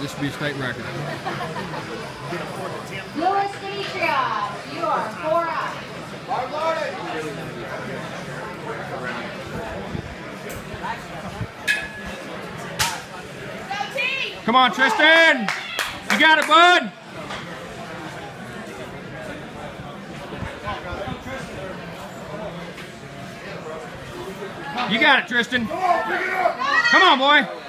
this should be a state record. Louis Dimitriov, you are four out. Come on, Trystan. You got it, bud. You got it, Trystan. Come on, boy.